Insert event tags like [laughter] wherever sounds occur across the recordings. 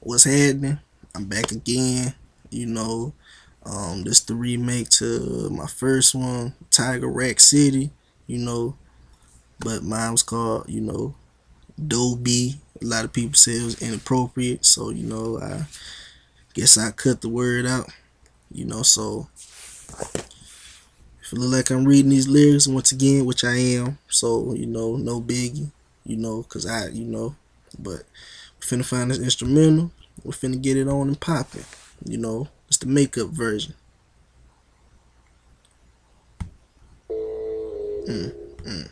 what's happening? I'm back again. You know, um, this the remake to my first one, Tyga Rack City. You know, but mine was called, you know, Dobie. A lot of people say it was inappropriate, so you know, I guess I cut the word out. You know, so if it look like I'm reading these lyrics once again, which I am, so you know, no biggie. You know, cause I, you know, but we finna find this instrumental. We're finna get it on and popping. You know, it's the makeup version. Mm, mm.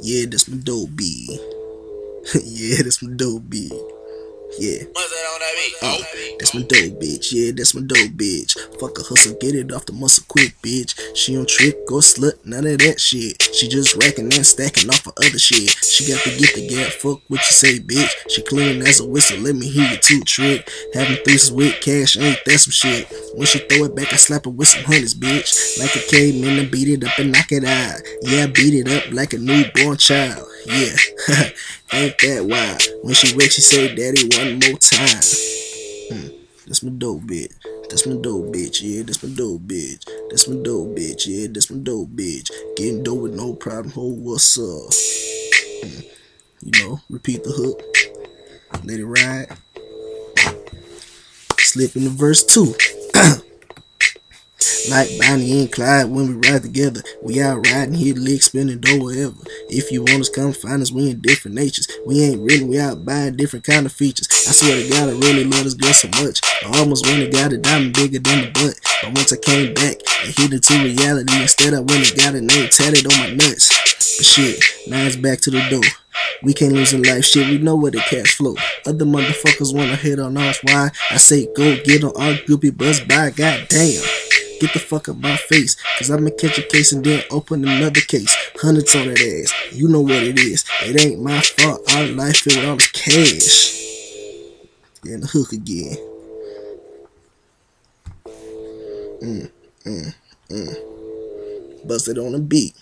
Yeah, that's my dope [laughs] yeah, that's my dope. Yeah. That on that beat? Oh, that's my dope bitch. Yeah, that's my dope bitch. Fuck a hustle, get it off the muscle quick, bitch. She don't trick or slut, none of that shit. She just racking and stacking off of other shit. She got to get the gap, fuck what you say, bitch. She clean as a whistle, let me hear you two trick. Having threesomes with cash, ain't that some shit? When she throw it back, I slap her with some hundreds, bitch. Like a caveman, I beat it up and knock it out. Yeah, beat it up like a newborn child. Yeah, [laughs] ain't that wild? When she wet, she say, Daddy, one more time. Hmm. That's my dope bitch. That's my dope bitch, yeah, that's my dope bitch. That's my dope bitch, yeah, that's my dope bitch. Getting dope with no problem, ho, what's up? Hmm. You know, repeat the hook. Let it ride. Slip in the verse two. Like Bonnie and Clyde when we ride together. We out riding, hit lick, spinning dough, whatever. If you want us, come find us. We in different natures. We ain't really, we out buying different kind of features. I swear to God, I really love this girl so much. I almost went and got a diamond bigger than the butt. But once I came back and hit it to reality, instead I went and got a name tatted on my nuts. But shit, now it's back to the door. We can't lose in life, shit, we know where the cash flow. Other motherfuckers wanna hit on us, why? I say go get on our groupie bus by, goddamn. Get the fuck up my face, cause I'ma catch a case and then open another case. Hundreds on that ass, you know what it is. It ain't my fault, our life with all this cash. Then the hook again. Mm, mm, mm. Busted on the beat.